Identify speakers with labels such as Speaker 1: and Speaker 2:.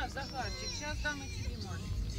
Speaker 1: Да, Захарчик, сейчас дам и тебе маленький.